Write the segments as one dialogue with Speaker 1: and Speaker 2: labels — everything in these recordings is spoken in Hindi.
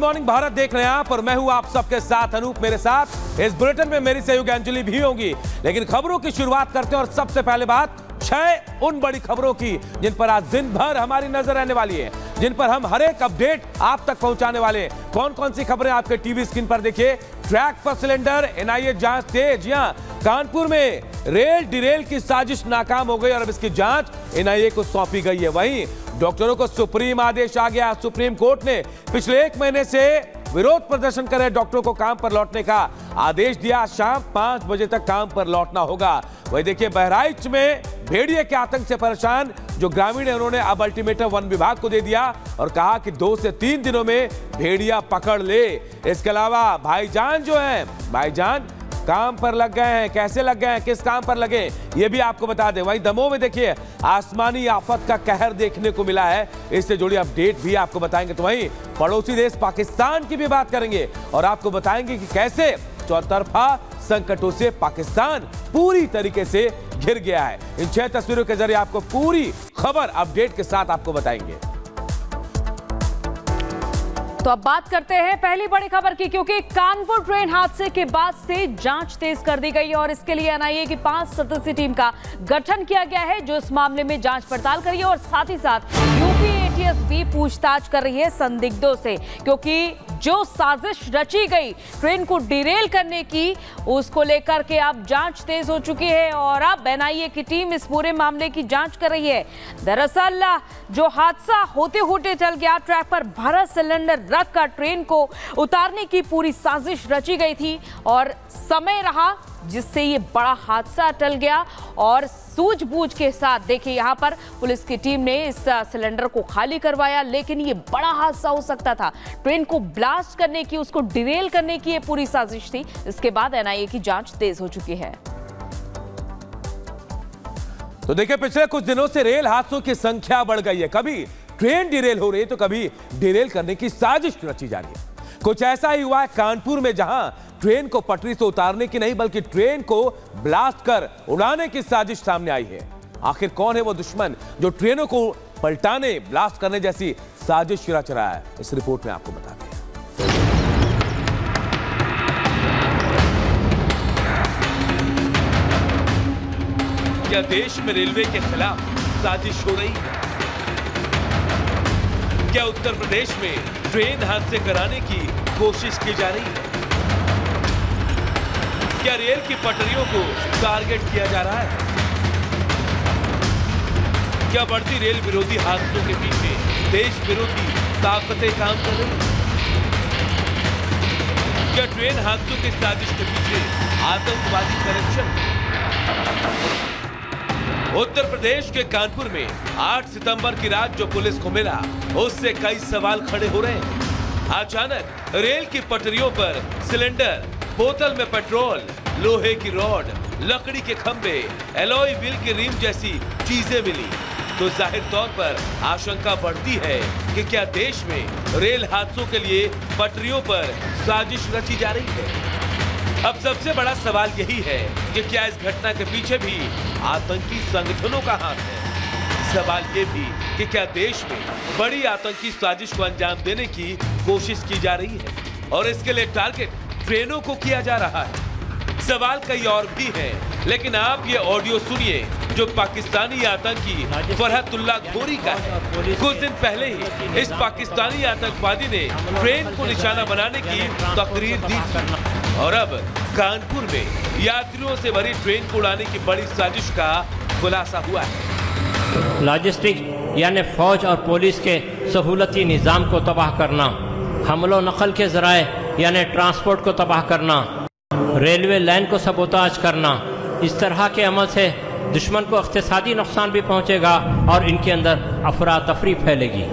Speaker 1: मॉर्निंग भारत देख रहे हैं आप और मैं हूँ आप सबके साथ अनूप मेरे साथ। इस बुलेटिन में मेरी सहयोगी अंजलि भी होंगी। लेकिन खबरों की शुरुआत करते हैं और सबसे पहले बात छह उन बड़ी खबरों की जिन पर आज दिन भर हमारी नज़र रहने वाली है, जिन पर हम हर एक अपडेट आप तक पहुँचाने वाले हैं। कौन कौन सी खबरें आपके टीवी स्क्रीन पर देखिए? ट्रैक पर सिलेंडर, एनआईए जाँच तेज यहाँ कानपुर में रेल डिरेल की साजिश नाकाम हो गई और अब इसकी जाँच एनआईए को सौंपी गई है। वहीं डॉक्टरों को सुप्रीम आदेश आ गया। सुप्रीम कोर्ट ने पिछले एक महीने से विरोध प्रदर्शन कर रहे डॉक्टरों को काम पर लौटने का आदेश दिया। शाम पाँच बजे तक काम पर लौटना होगा। वही देखिए, बहराइच में भेड़िए के आतंक से परेशान जो ग्रामीण है, उन्होंने अब अल्टीमेटम वन विभाग को दे दिया और कहा कि दो से तीन दिनों में भेड़िया पकड़ ले। इसके अलावा भाईजान जो है, भाईजान काम पर लग गए हैं? कैसे लग गए हैं? किस काम पर लगे? ये भी आपको बता दें। वहीं दमोह में देखिए, आसमानी आफत का कहर देखने को मिला है। इससे जुड़ी अपडेट भी आपको बताएँगे। तो वहीं पड़ोसी देश पाकिस्तान की भी बात करेंगे और आपको बताएँगे कि कैसे चौतरफा संकटों से पाकिस्तान पूरी तरीके से घिर गया है। इन छह तस्वीरों के ज़रिए आपको पूरी खबर अपडेट के साथ आपको बताएँगे।
Speaker 2: तो अब बात करते हैं पहली बड़ी खबर की, क्योंकि कानपुर ट्रेन हादसे के बाद से जाँच तेज कर दी गई है और इसके लिए एनआईए की पाँच सदस्यीय टीम का गठन किया गया है, जो इस मामले में जाँच पड़ताल करिए और साथ ही साथ यूपी एटीएस भी पूछताछ कर रही है संदिग्धों से, क्योंकि जो साजिश रची गई, ट्रेन को डिरेल करने की, उसको लेकर के अब जाँच तेज हो चुकी है और अब एनआईए की टीम इस पूरे मामले की जाँच कर रही है। दरअसल, जो हादसा होते होते चल गया, ट्रैक पर भरा सिलेंडर रख कर ट्रेन को उतारने की पूरी साजिश रची गई थी और समय रहा जिससे ये बड़ा हादसा टल गया और सूझबूझ के साथ, देखिए यहाँ पर पुलिस की टीम ने इस सिलेंडर को खाली करवाया, लेकिन ये बड़ा हादसा हो सकता था। ट्रेन को ब्लास्ट करने की, उसको डिरेल करने की ये पूरी साजिश थी। इसके बाद एनआईए की जाँच तेज हो चुकी है।
Speaker 1: तो देखिए, पिछले कुछ दिनों से रेल हादसों की संख्या बढ़ गई है। कभी ट्रेन डिरेल हो रही है तो कभी डिरेल करने की साजिश रची जा रही है। कुछ ऐसा ही हुआ है कानपुर में जहाँ ट्रेन को पटरी से उतारने की नहीं, बल्कि ट्रेन को ब्लास्ट कर उड़ाने की साजिश सामने आई है। आखिर कौन है वो दुश्मन जो ट्रेनों को पलटाने, ब्लास्ट करने जैसी साजिश रच रहा है? इस रिपोर्ट में आपको बताते हैं। क्या देश में रेलवे के खिलाफ साजिश हो रही है? क्या उत्तर प्रदेश में ट्रेन हादसे कराने की कोशिश की जा रही है? क्या रेल की पटरियों को टारगेट किया जा रहा है? क्या बढ़ती रेल विरोधी हादसों के पीछे देश विरोधी ताकतें काम कर रही हैं? क्या ट्रेन हादसों की साजिश के पीछे आतंकवादी कनेक्शन उत्तर प्रदेश के कानपुर में 8 सितंबर की रात जो पुलिस को मिला उससे कई सवाल खड़े हो रहे हैं। अचानक, रेल की पटरियों पर सिलेंडर, बोतल में पेट्रोल, लोहे की रॉड, लकड़ी के खंभे, एलॉय व्हील की रिम जैसी चीज़ें मिली। तो ज़ाहिर तौर पर आशंका बढ़ती है कि क्या देश में रेल हादसों के लिए पटरियों पर साजिश रची जा रही है। अब सबसे बड़ा सवाल यही है कि क्या इस घटना के पीछे भी आतंकी संगठनों का हाथ है? सवाल ये भी कि क्या देश में बड़ी आतंकी साजिश को अंजाम देने की कोशिश की जा रही है? और इसके लिए टारगेट ट्रेनों को किया जा रहा है। सवाल कई और भी हैं, लेकिन आप ये ऑडियो सुनिए जो पाकिस्तानी आतंकी फरहतुल्ला घोरी का है। कुछ दिन पहले ही इस पाकिस्तानी आतंकवादी ने ट्रेन को निशाना बनाने की तकरीर दी थी। और अब कानपुर में यात्रियों से भरी ट्रेन को उड़ाने की बड़ी साजिश का खुलासा हुआ है।
Speaker 3: लॉजिस्टिक यानी फौज और पुलिस के सहूलती निज़ाम को तबाह करना, हमलो नकल के ज़राए, यानी ट्रांसपोर्ट को तबाह करना, रेलवे लाइन को सबोताज करना, इस तरह के अमल से दुश्मन को इकतसादी नुकसान भी पहुँचेगा और इनके अंदर अफरा तफरी फैलेगी।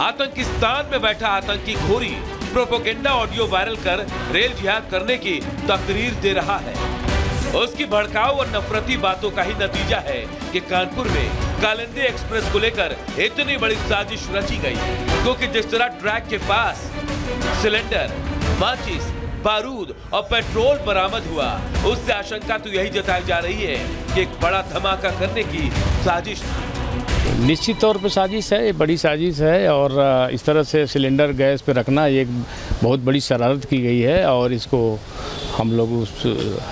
Speaker 1: आतंकिस्तान में बैठा आतंकी खोरी प्रोपोगेंडा ऑडियो वायरल कर रेल जिहाद करने की तकरीर दे रहा है। उसकी भड़काऊ और नफरती बातों का ही नतीजा है कि कानपुर में कालिंदी एक्सप्रेस को लेकर इतनी बड़ी साजिश रची गई, क्योंकि जिस तरह ट्रैक के पास सिलेंडर माचिस बारूद और पेट्रोल बरामद हुआ, उससे आशंका तो यही जताई जा रही है कि एक बड़ा धमाका करने की साजिश थी।
Speaker 4: निश्चित तौर पर साजिश है, ये बड़ी साजिश है और इस तरह से सिलेंडर गैस पे रखना ये एक बहुत बड़ी शरारत की गई है और इसको हम लोग उस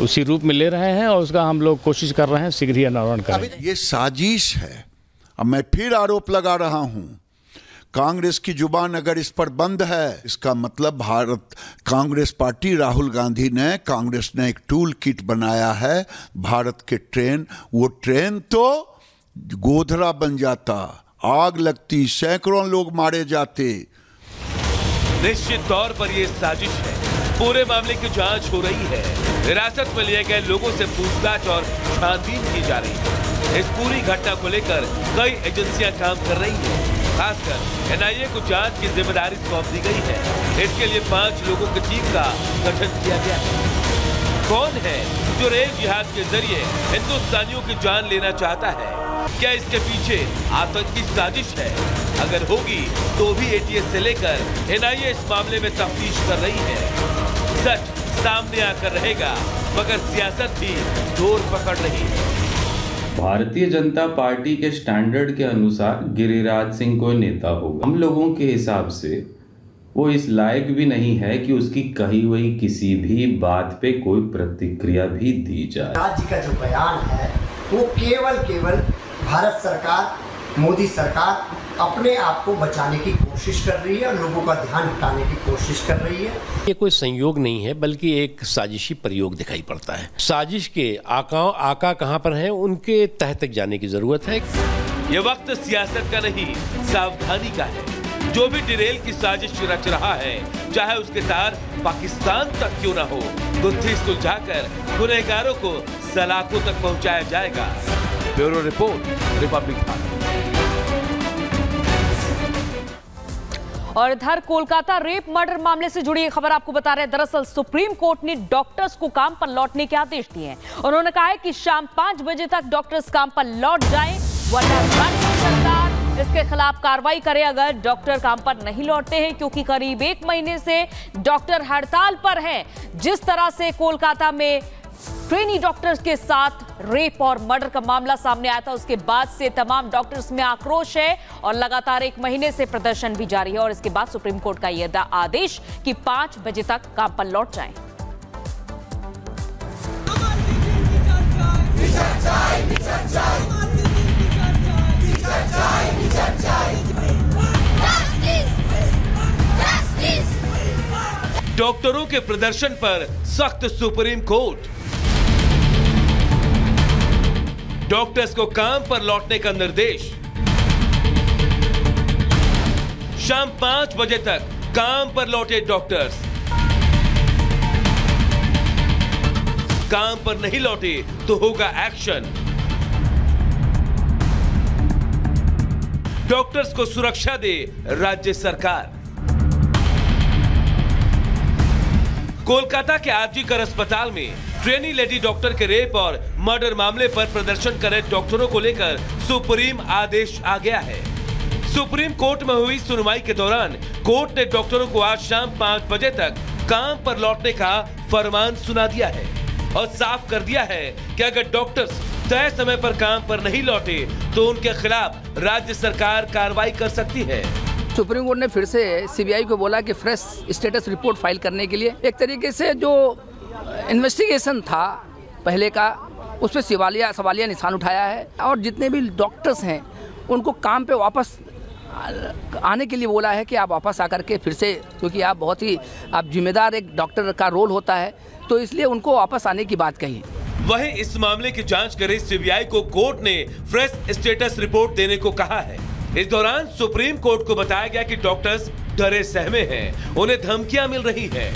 Speaker 4: उसी रूप में ले रहे हैं और उसका हम लोग कोशिश कर रहे हैं शीघ्र ही अनावरण करें।
Speaker 5: ये साजिश है। अब मैं फिर आरोप लगा रहा हूँ। कांग्रेस की ज़ुबान अगर इस पर बंद है इसका मतलब भारत कांग्रेस पार्टी राहुल गांधी ने कांग्रेस ने एक टूल किट बनाया है भारत के ट्रेन वो ट्रेन तो गोधरा बन जाता आग लगती सैकड़ों लोग मारे जाते।
Speaker 1: निश्चित तौर पर यह साजिश है। पूरे मामले की जाँच हो रही है। हिरासत में लिए गए लोगों से पूछताछ और छानबीन की जा रही है। इस पूरी घटना को लेकर कई एजेंसियाँ काम कर रही हैं। खासकर एनआईए को जाँच की ज़िम्मेदारी सौंप दी गई है। इसके लिए पाँच लोगों की टीम का गठन किया गया है। कौन है जो रेल जिहाद के ज़रिए हिंदुस्तानियों की जान लेना चाहता है? क्या इसके पीछे आतंकी साजिश है? अगर होगी तो भी एटीएस से लेकर एनआईए इस मामले में तफ्तीश कर रही है। सच सामने आकर रहेगा मगर सियासत भी ज़ोर पकड़ रही है।
Speaker 6: भारतीय जनता पार्टी के स्टैंडर्ड के अनुसार गिरिराज सिंह कोई नेता होगा। हम लोगों के हिसाब से वो इस लायक भी नहीं है कि उसकी कही हुई किसी भी बात पे कोई प्रतिक्रिया भी दी जाए।
Speaker 7: राज्य का जो बयान है वो केवल केवल भारत सरकार मोदी सरकार अपने आप को बचाने की कोशिश कर रही है और लोगों का ध्यान हटाने की कोशिश कर रही है।
Speaker 8: ये कोई संयोग नहीं है बल्कि एक साजिशी प्रयोग दिखाई पड़ता है। साजिश के आका आका कहाँ पर हैं उनके तह तक जाने की ज़रूरत है।
Speaker 1: ये वक्त सियासत का नहीं सावधानी का है। जो भी डिरेल की साजिश रच रहा है चाहे उसके तार पाकिस्तान तक क्यों ना हो गुत्थी सुलझाकर गुनहगारों को सलाखों तक पहुँचाया जाएगा। ब्यूरो रिपोर्ट रिपब्लिक
Speaker 2: और इधर कोलकाता रेप मर्डर मामले से जुड़ी खबर आपको बता रहे हैं। दरअसल सुप्रीम कोर्ट ने डॉक्टर्स को काम पर लौटने के आदेश दिए हैं। उन्होंने कहा है कि शाम पाँच बजे तक डॉक्टर्स काम पर लौट जाएँ, वरना सरकार इसके खिलाफ कार्रवाई करे अगर डॉक्टर काम पर नहीं लौटते हैं, क्योंकि करीब एक महीने से डॉक्टर हड़ताल पर हैं। जिस तरह से कोलकाता में ट्रेनी डॉक्टर्स के साथ रेप और मर्डर का मामला सामने आया था। उसके बाद से तमाम डॉक्टर्स में आक्रोश है और लगातार एक महीने से प्रदर्शन भी जारी है और इसके बाद सुप्रीम कोर्ट का यह आदेश कि पाँच बजे तक काम पर लौट जाएँ।
Speaker 1: डॉक्टरों के प्रदर्शन पर सख्त सुप्रीम कोर्ट। डॉक्टर्स को काम पर लौटने का निर्देश। शाम पाँच बजे तक काम पर लौटे डॉक्टर्स। काम पर नहीं लौटे तो होगा एक्शन। डॉक्टर्स को सुरक्षा दे राज्य सरकार। कोलकाता के आरजी कर अस्पताल में ट्रेनी लेडी डॉक्टर के रेप और मर्डर मामले पर प्रदर्शन कर रहे डॉक्टरों को लेकर सुप्रीम आदेश आ गया है। सुप्रीम कोर्ट में हुई सुनवाई के दौरान कोर्ट ने डॉक्टरों को आज शाम पाँच बजे तक काम पर लौटने का फरमान सुना दिया है और साफ़ कर दिया है कि अगर डॉक्टर्स तय समय पर काम पर नहीं लौटे तो उनके खिलाफ राज्य सरकार कार्रवाई कर सकती है।
Speaker 9: सुप्रीम कोर्ट ने फिर से सीबीआई को बोला कि फ्रेश स्टेटस रिपोर्ट फ़ाइल करने के लिए। एक तरीके से जो इन्वेस्टिगेशन था पहले का उस पर सवालिया सवालिया निशान उठाया है और जितने भी डॉक्टर्स हैं, उनको काम पे वापस आने के लिए बोला है कि आप वापस आकर के फिर से, क्योंकि आप बहुत ही, आप जिम्मेदार एक डॉक्टर का रोल होता है तो इसलिए उनको वापस आने की बात कही।
Speaker 1: वहीं इस मामले की जाँच कर रही सीबीआई को, कोर्ट ने फ्रेश स्टेटस रिपोर्ट देने को कहा है। इस दौरान सुप्रीम कोर्ट को बताया गया कि डॉक्टर्स डरे सहमे हैं। उन्हें धमकियाँ मिल रही हैं।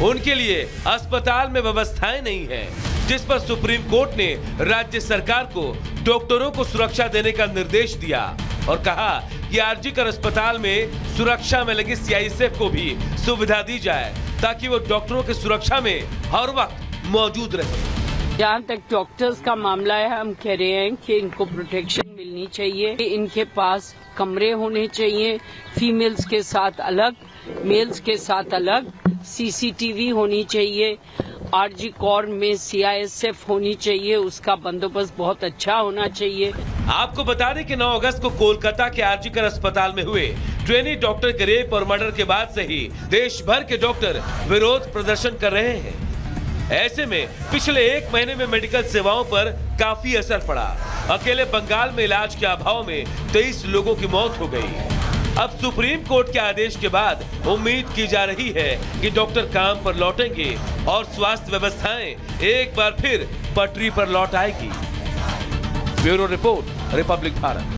Speaker 1: उनके लिए अस्पताल में व्यवस्थाएँ नहीं है, जिस पर सुप्रीम कोर्ट ने राज्य सरकार को डॉक्टरों को सुरक्षा देने का निर्देश दिया और कहा कि आरजी कर अस्पताल में सुरक्षा में लगी सीआईएसएफ को भी सुविधा दी जाए, ताकि वो डॉक्टरों की सुरक्षा में हर वक्त मौजूद रहे।
Speaker 10: जहाँ तक डॉक्टर्स का मामला है, हम कह रहे हैं कि इनको प्रोटेक्शन मिलनी चाहिए। इनके पास कमरे होने चाहिए। फीमेल्स के साथ अलग मेल्स के साथ अलग सीसीटीवी होनी चाहिए। आरजी कौर में सीआईएसएफ होनी चाहिए। उसका बंदोबस्त बहुत अच्छा होना चाहिए।
Speaker 1: आपको बता दें कि 9 अगस्त को कोलकाता के आरजीकर अस्पताल में हुए ट्रेनी डॉक्टर के रेप और मर्डर के बाद से ही देश भर के डॉक्टर विरोध प्रदर्शन कर रहे हैं। ऐसे में पिछले एक महीने में मेडिकल सेवाओं पर काफ़ी असर पड़ा। अकेले बंगाल में इलाज के अभाव में 23 लोगों की मौत हो गई। अब सुप्रीम कोर्ट के आदेश के बाद उम्मीद की जा रही है कि डॉक्टर काम पर लौटेंगे और स्वास्थ्य व्यवस्थाएँ एक बार फिर पटरी पर लौट आएगी। Bureau report, Republic Bharat.